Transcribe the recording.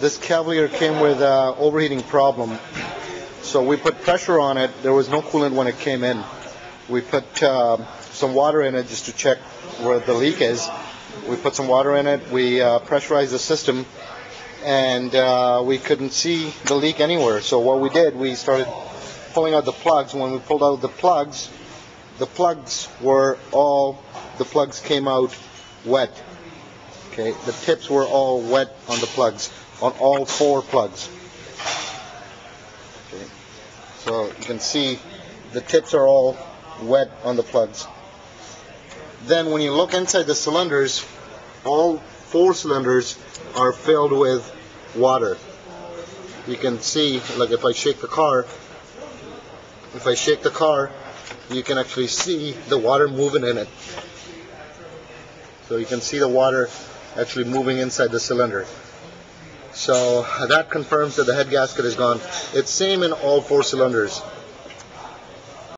this Cavalier came with an overheating problem. So we put pressure on it. There was no coolant when it came in. We put uh, some water in it just to check where the leak is. We put some water in it. We uh, pressurized the system, and uh, we couldn't see the leak anywhere. So what we did, we started pulling out the plugs. When we pulled out the plugs, the plugs were all the plugs came out wet. Okay, the tips were all wet on the plugs, on all four plugs. Okay, so you can see the tips are all wet on the plugs. Then when you look inside the cylinders, all four cylinders are filled with water. You can see, like if I shake the car, if I shake the car, you can actually see the water moving in it. So you can see the water actually moving inside the cylinder. So that confirms that the head gasket is gone. It's same in all four cylinders.